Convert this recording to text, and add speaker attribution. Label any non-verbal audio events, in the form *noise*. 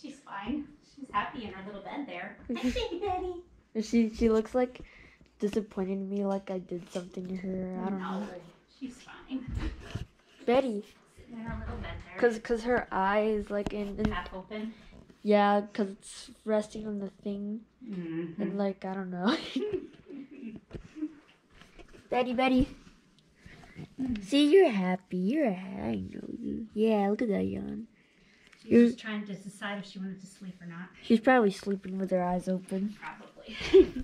Speaker 1: She's fine. She's happy in her little bed there. *laughs* Hi, baby Betty.
Speaker 2: She she looks like disappointed in me, like I did something to her. I don't
Speaker 1: no,
Speaker 2: know.
Speaker 1: she's fine.
Speaker 2: Betty,
Speaker 1: Sitting in her little bed there.
Speaker 2: cause cause her eye is like in, in
Speaker 1: half open.
Speaker 2: yeah, cause it's resting on the thing
Speaker 1: Mm-hmm.
Speaker 2: and like I don't know. *laughs* Betty, Betty. See, you're happy. You're happy. I know you. Yeah, look at that yawn.
Speaker 1: She's
Speaker 2: You're-
Speaker 1: just trying to decide if she wanted to sleep or not.
Speaker 2: She's probably sleeping with her eyes open.
Speaker 1: Probably. *laughs*